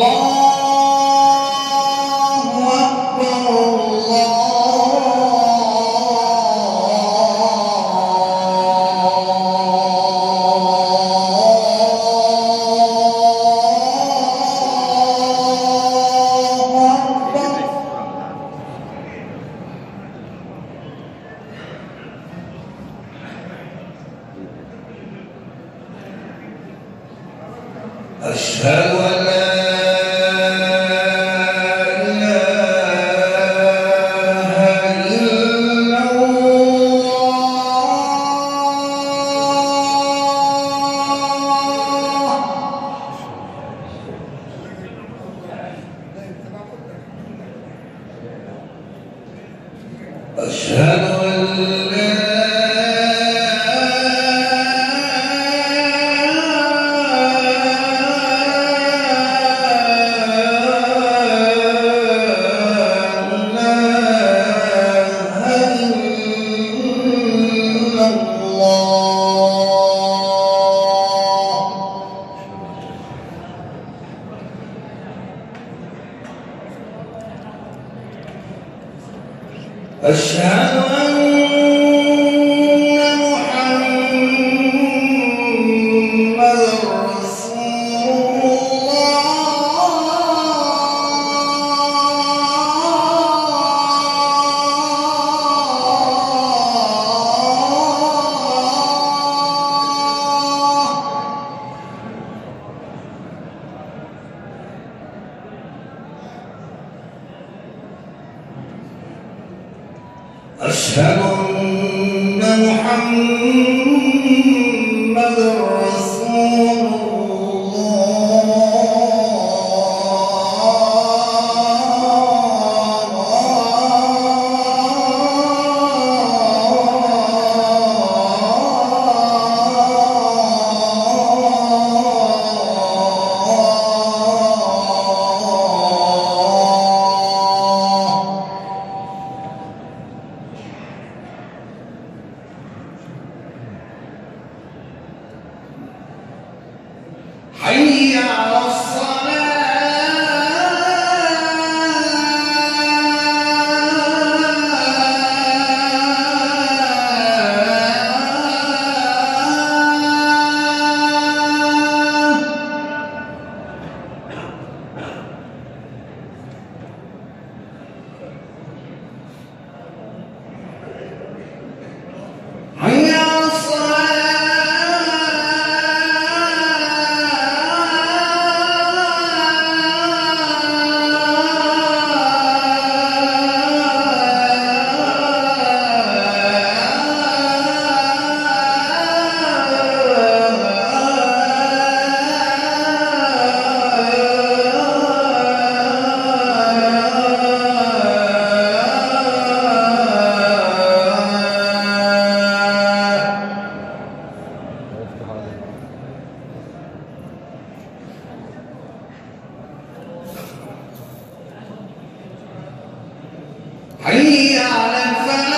Allah. أشهد أن أشهد أن أشهد أن محمد رسول حي على الفلاح